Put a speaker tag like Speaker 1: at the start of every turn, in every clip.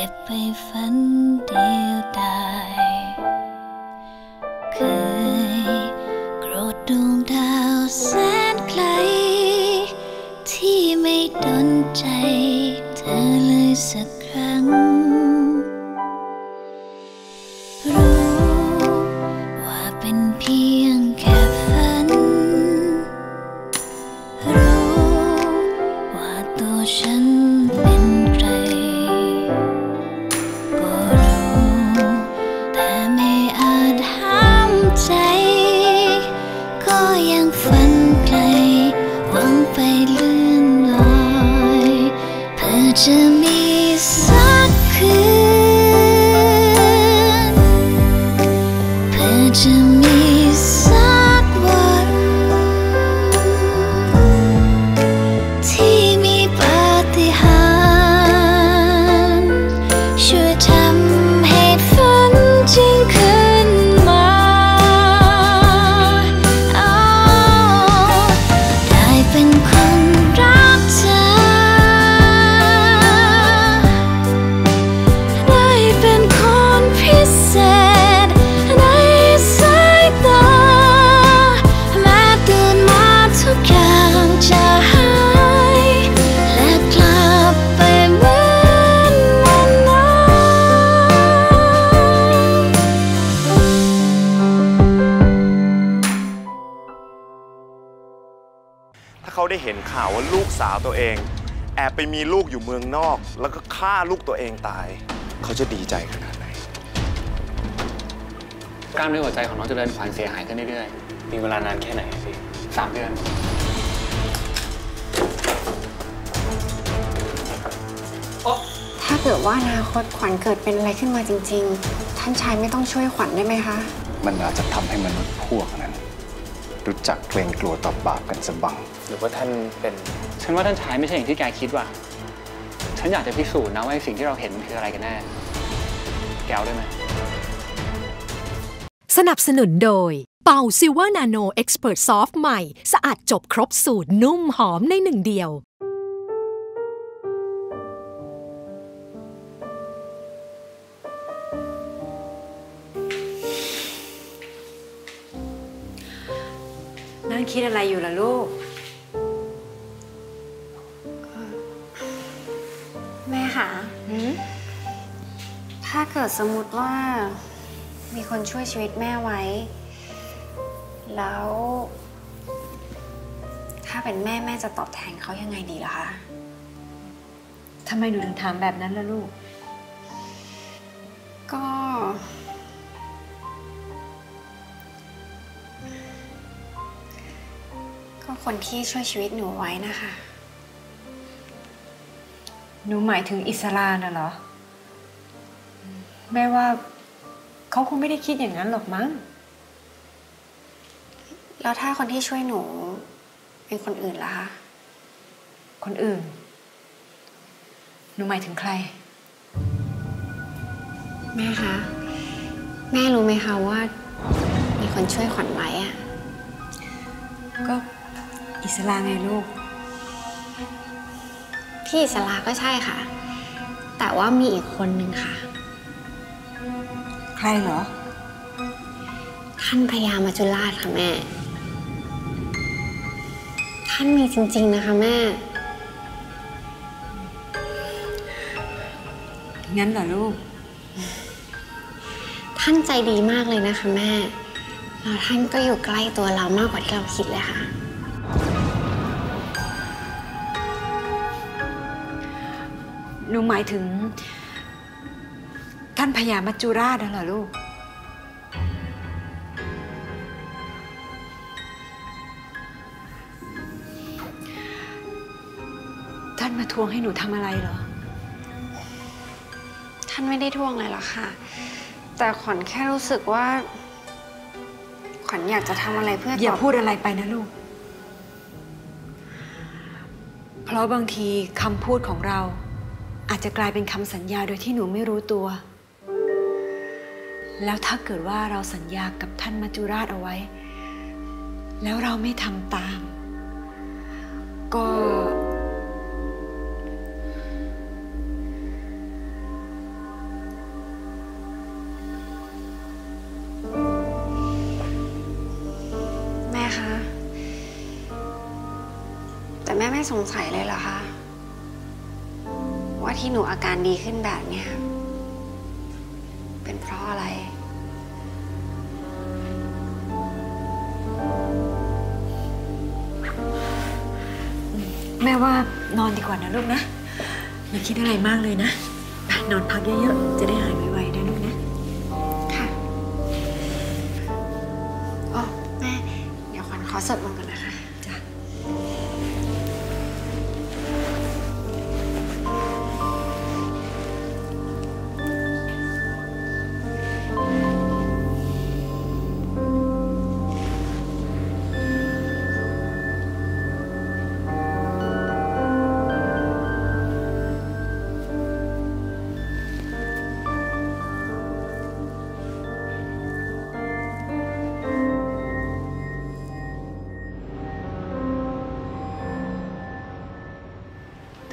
Speaker 1: เก็บไปฝันเดียวดาย ได้เห็นข่าวว่า
Speaker 2: ลูกสาวตัวเอง แอบไปมีลูกอยู่เมืองนอก แล้วก็ฆ่าลูกตัวเองตาย เขาจะดีใจขนาดไหน
Speaker 3: กล้ามเนื้อหัวใจของน้องเจริญขวัญเสียหายขึ้นเรื่อยๆมีเวลานานแค่ไหนพี่สามเดือน
Speaker 4: ถ้าเกิดว่าอนาคตขวัญเกิดเป็นอะไรขึ้นมาจริง ๆ ท่านชายไม่ต้องช่วยขวัญได้ไหมคะ
Speaker 5: มันอาจจะทำให้มนุษย์พวกนั้น รู้จักเกรงกลัวต่อบาปกันซะบ้าง
Speaker 3: หรือว่าท่านเป็น ฉันว่าท่านชายไม่ใช่อย่างที่แกคิดว่ะ ฉันอยากจะพิสูจน์นะว่าไอ้สิ่งที่เราเห็นมันคืออะไรกันแน่ แกเอาด้วยไหม
Speaker 6: สนับสนุนโดย เปาซิลเวอร์นาโนเอ็กซ์เพรสซอฟใหม่ สะอาดจบครบสูตรนุ่มหอมในหนึ่งเดียว
Speaker 7: นั่งคิดอะไรอยู่ล่ะลูก
Speaker 4: แม่คะถ้าเกิดสมมติว่า มีคนช่วยชีวิตแม่ไว้ แล้ว ถ้าเป็นแม่แม่จะตอบแทนเขายังไงดีล่ะคะ
Speaker 7: ทำไมหนูถึงถามแบบนั้นล่ะลูก
Speaker 4: ก็ ก็คนที่ช่วยชีวิตหนูไว้นะคะ
Speaker 7: หนูหมายถึงอิสลาน่ะเหรอ แม่ว่าเขาคงไม่ได้คิดอย่างนั้นหรอกมั้ง
Speaker 4: แล้วถ้าคนที่ช่วยหนู เป็นคนอื่นล่ะคะ
Speaker 7: คนอื่น หนูหมายถึงใคร
Speaker 4: แม่คะ แม่รู้ไหมคะว่า มีคนช่วยขวัญไว้อะ
Speaker 7: ก็ อิสลาไงลูก
Speaker 4: พี่อิสลาก็ใช่ค่ะ แต่ว่ามีอีกคนนึงค่ะ
Speaker 7: ใครเหรอ
Speaker 4: ท่านพญามาจุราชค่ะแม่ ท่านมีจริง ๆ นะคะแม่
Speaker 7: งั้นเหรอลูก
Speaker 4: ท่านใจดีมากเลยนะคะแม่แล้วท่านก็อยู่ใกล้ตัวเรามากกว่าที่เราคิดเลยค่ะ
Speaker 7: หนูหมายถึง ท่านพญามัจจุราชน่ะเหรอลูก ท่านมาทวงให้หนูทำอะไรเหรอ
Speaker 4: ท่านไม่ได้ท่วงเลยหรอกค่ะ แต่ขวัญแค่รู้สึกว่า ขวัญอยากจะทำอะไรเพื่อ
Speaker 7: อย่า
Speaker 4: ตบ
Speaker 7: พูดอะไรไปนะลูก เพราะบางทีคำพูดของเรา อาจจะกลายเป็นคำสัญญาโดยที่หนูไม่รู้ตัว แล้วถ้าเกิดว่าเราสัญญากับท่านมัจจุราชเอาไว้ แล้วเราไม่ทำตาม ก็
Speaker 4: แม่คะ แต่แม่ไม่สงสัยเลยเหรอคะ ที่หนูอาการดีขึ้นแบบเนี้ยเป็นเพราะอะไร
Speaker 7: แม่ว่านอนดีกว่านะลูกนะอย่าคิดอะไรมากเลยนะไปนอนพักเยอะๆ จะได้หายไวๆนะลูกนะ
Speaker 4: ค่ะ อ๋อ แม่ เดี๋ยวขวัญขอสวดมน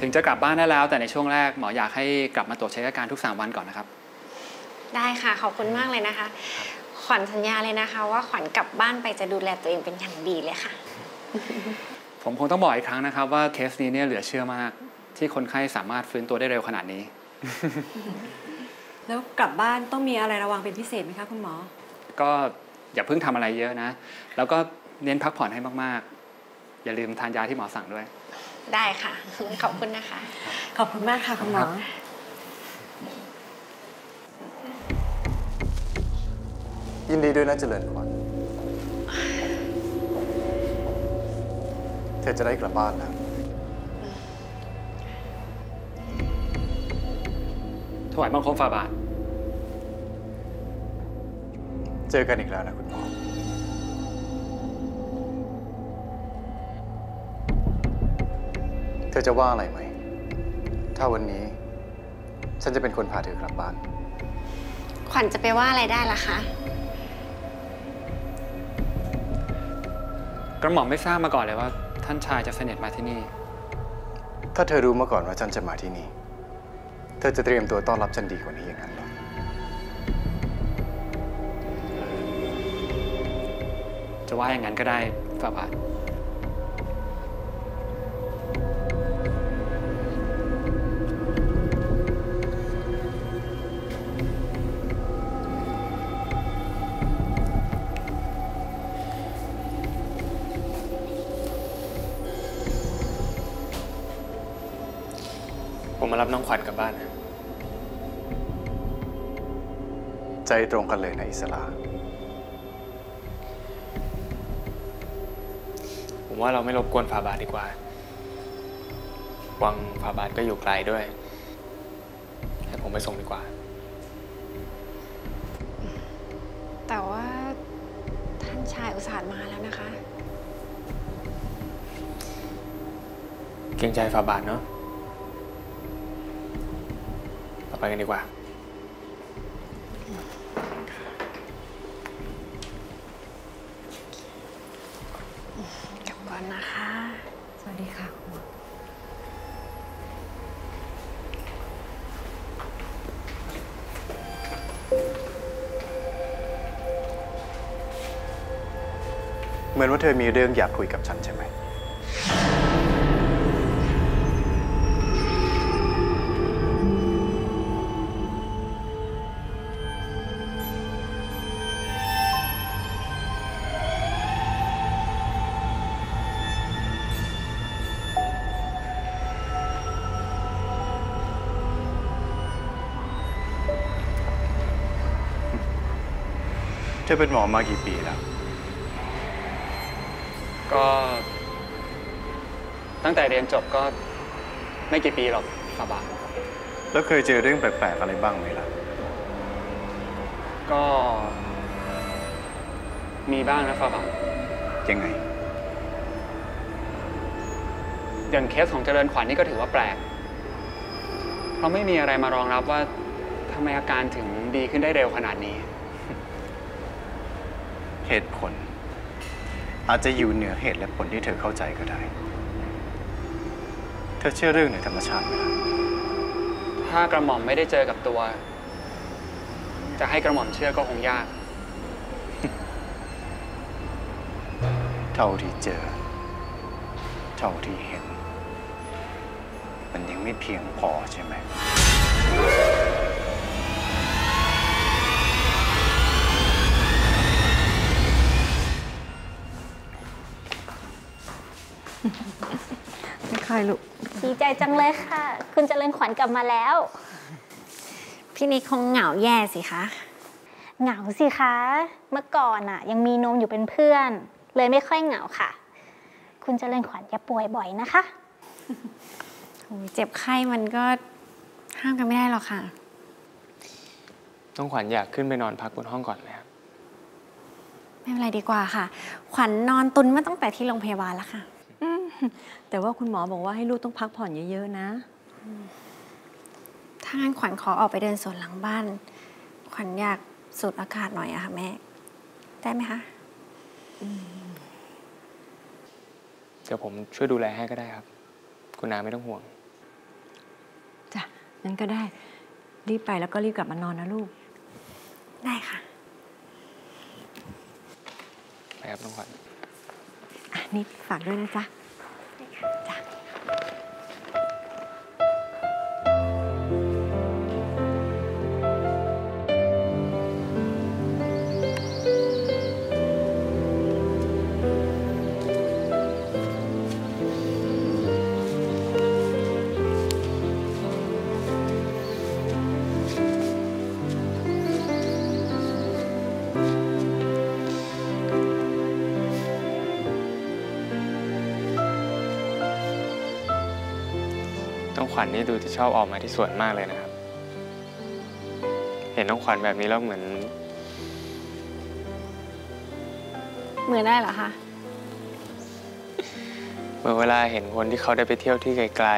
Speaker 3: ถึงจะกลับบ้านได้แล้ว แต่ในช่วงแรกหมออยากให้กลับมาตรวจเช็คอาการทุก 3 วันก่อนนะครับ
Speaker 4: ได้ค่ะขอบคุณมากเลยนะคะ ขวัญสัญญาเลยนะคะ ว่าขวัญกลับบ้านไปจะดูแลตัวเองเป็นอย่างดีเลยค่ะ
Speaker 3: ผมคงต้องบอกอีกครั้งนะครับ ว่าเคสนี้เนี่ยเหลือเชื่อมาก ที่คนไข้สามารถฟื้นตัวได้เร็วขนาดนี้
Speaker 7: แล้วกลับบ้านต้องมีอะไรระวังเป็นพิเศษไหมคะคุณหมอ
Speaker 3: ก็อย่าเพิ่งทำอะไรเยอะนะ แล้วก็เน้นพักผ่อนให้มากๆ อย่าลืมทานยาที่หมอสั่งด้วย
Speaker 4: ได้ค่ะ ขอบคุณนะคะ
Speaker 7: ขอบคุณมากค่ะคุณหมอ
Speaker 5: ยินดีด้วยนะเจริญขวัญเธอจะได้กลับบ้านแล้ว
Speaker 3: ถวายบังคมฝ่าบาท
Speaker 5: เจอกันอีกแล้วนะคุณหมอ ธอจะว่าอะไรไหม ถ้าวันนี้ ฉันจะเป็นคนพาเธอกลับบ้าน
Speaker 4: ขวัญจะไปว่าอะไรได้ล่ะคะ
Speaker 3: กระหม่อมไม่ทราบมาก่อนเลยว่า ท่านชายจะเสด็จมาที่นี่
Speaker 5: ถ้าเธอรู้มาก่อนว่าฉันจะมาที่นี่ เธอจะเตรียมตัวต้อนรับฉันดีกว่านี้อย่างนั้นเหรอ
Speaker 3: จะว่าอย่างนั้นก็ได้ฝ่าบาท ผมมารับน้องขวัญกลับบ้านนะ
Speaker 5: ใจตรงกันเลยนะอิสลา
Speaker 8: ผมว่าเราไม่รบกวนฝาบาทดีกว่า วังฝาบาทก็อยู่ไกลด้วย ให้ผมไปส่งดีกว่า
Speaker 4: แต่ว่าท่านชายอุตส่าห์มาแล้วนะคะ
Speaker 8: เกรงใจฝาบาทเนาะเรา ไปกันดีกว่า
Speaker 4: กลับก่อนนะคะ
Speaker 7: สวัสดีค่ะคุณหมอ
Speaker 5: เหมือนว่าเธอมีเรื่องอยากคุยกับฉันใช่ไหม ธอเป็นหมอมากี่ปีแล้ว
Speaker 3: ก็ตั้งแต่เรียนจบก็ไม่กี่ปีหรอกฝ่าบาท
Speaker 5: แล้วเคยเจอเรื่องแปลกๆอะไรบ้างไหมล่ะ
Speaker 3: ก็ มีบ้างนะฟาบัง
Speaker 5: ยังไง
Speaker 3: อย่างเคสของเจริญขวัญนี่ก็ถือว่าแปลก เพราะไม่มีอะไรมารองรับว่าทำไมอาการถึงดีขึ้นได้เร็วขนาดนี้
Speaker 5: เหตุผล อาจจะอยู่เหนือเหตุและผลที่เธอเข้าใจก็ได้ เธอเชื่อเรื่องในธรรมชาติไหมล่ะ
Speaker 3: ถ้ากระหม่อมไม่ได้เจอกับตัว จะให้กระหม่อมเชื่อก็คงยาก
Speaker 5: เท่าที่เจอ เท่าที่เห็น มันยังไม่เพียงพอใช่ไหม
Speaker 7: ไม่ค่อยลูก
Speaker 1: ดีใจจังเลยค่ะ คุณเจริญขวัญกลับมาแล้ว
Speaker 4: พี่นิกคงเหงาแย่สิคะ
Speaker 1: เหงาสิคะ เมื่อก่อนอะยังมีนมอยู่เป็นเพื่อน เลยไม่ค่อยเหงาค่ะ คุณเจริญขวัญอย่าป่วยบ่อยนะคะ
Speaker 4: โอ้ยเจ็บไข้มันก็ห้ามกันไม่ได้หรอกค่ะ
Speaker 8: น้องขวัญอยากขึ้นไปนอนพักบนห้องก่อนไหมครับ
Speaker 4: ไม่เป็นไรดีกว่าค่ะ ขวัญนอนตุนมาตั้งแต่ที่โรงพยาบาลแล้วค่ะ
Speaker 7: แต่ว่าคุณหมอบอกว่าให้ลูกต้องพักผ่อนเยอะๆนะ
Speaker 4: ถ้างั้นขวัญขอออกไปเดินสวนหลังบ้าน ขวัญอยากสูดอากาศหน่อยอะค่ะแม่ ได้ไหมคะ
Speaker 8: เดี๋ยวผมช่วยดูแลให้ก็ได้ครับ คุณนาไม่ต้องห่วง
Speaker 7: จ้ะงั้นก็ได้ รีบไปแล้วก็รีบกลับมานอนนะลูก
Speaker 4: ได้ค่ะ
Speaker 8: ไปครับน้องขวัญ
Speaker 7: อะ นิดฝากด้วยนะจ๊ะจ้ะ
Speaker 8: วัญนี่ดูจะชอบออกมาที่สวนมากเลยนะครับ เห็นน้องขวัญแบบนี้แล้วเหมือน
Speaker 4: มือได้เหรอคะ
Speaker 8: เมื่อเวลาเห็นคนที่เขาได้ไปเที่ยวที่ไกล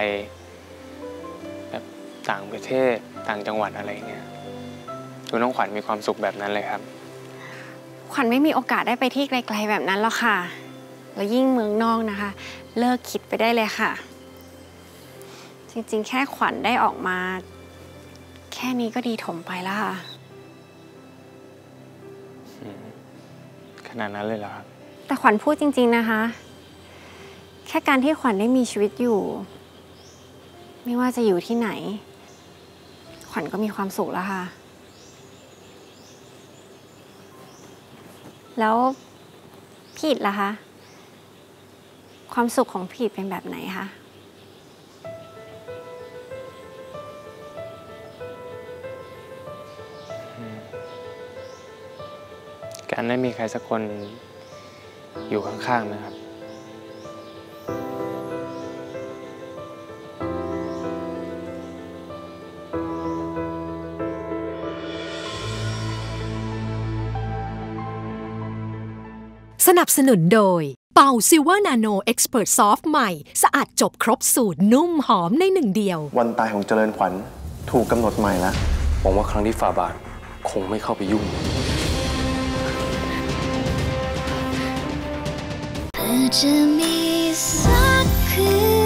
Speaker 8: ๆแบบต่างประเทศต่างจังหวัดอะไรเงี้ยดูน้องขวัญมีความสุขแบบนั้นเลยครับ
Speaker 4: ขวัญไม่มีโอกาสได้ไปที่ไกล ๆแบบนั้นหรอกค่ะ แล้วยิ่งเมืองนอกนะคะ เลิกคิดไปได้เลยค่ะ จริงๆ แค่ขวัญได้ออกมา แค่นี้ก็ดีถมไปแล้วค่ะ
Speaker 8: ขนาดนั้นเลยเหรอครับ
Speaker 4: แต่ขวัญพูดจริง ๆนะคะ แค่การที่ขวัญได้มีชีวิตอยู่ ไม่ว่าจะอยู่ที่ไหน ขวัญก็มีความสุขแล้วค่ะ แล้วพีดล่ะคะ ความสุขของพีดเป็นแบบไหนคะ
Speaker 8: การได้มีใครสักคนอยู่ข้างๆนะครับ
Speaker 6: สนับสนุนโดย เปาซิลเวอร์นาโนเอ็กซ์เพรสซอฟใหม่ สะอาดจบครบสูตร นุ่มหอมในหนึ่งเดียว
Speaker 2: วันตายของเจริญขวัญถูกกำหนดใหม่แล้ว
Speaker 9: หวังว่าครั้งที่ฝ่าบาทคงไม่เข้าไปยุ่ง
Speaker 1: เพื่อจะมีสักคืน